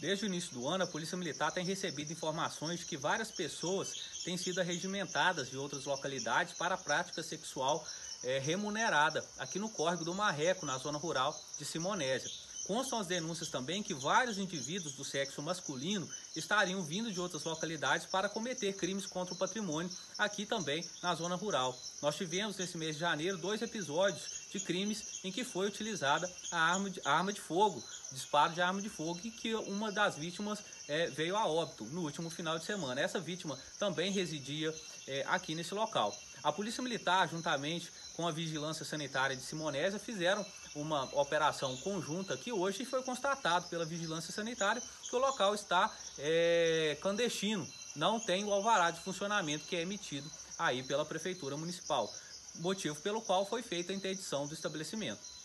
Desde o início do ano, a Polícia Militar tem recebido informações de que várias pessoas têm sido arregimentadas de outras localidades para a prática sexual é, remunerada aqui no córrego do Marreco, na zona rural de Simonésia. Constam as denúncias também que vários indivíduos do sexo masculino estariam vindo de outras localidades para cometer crimes contra o patrimônio aqui também na zona rural. Nós tivemos nesse mês de janeiro dois episódios de crimes em que foi utilizada a arma de, a arma de fogo, disparo de arma de fogo, e que uma das vítimas é, veio a óbito no último final de semana. Essa vítima também residia é, aqui nesse local. A Polícia Militar, juntamente com a Vigilância Sanitária de Simonésia, fizeram uma operação conjunta que hoje foi constatado pela Vigilância Sanitária que o local está é, clandestino, não tem o alvará de funcionamento que é emitido aí pela Prefeitura Municipal motivo pelo qual foi feita a interdição do estabelecimento.